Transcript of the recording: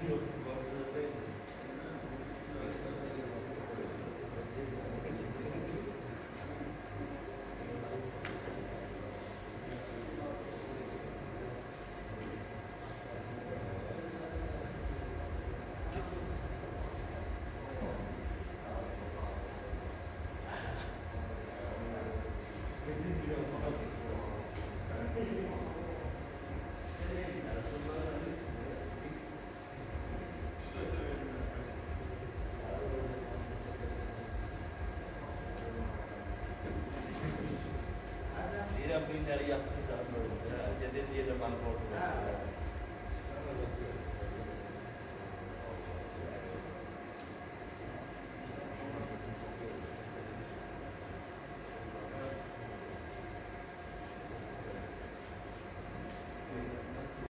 still بإذن الله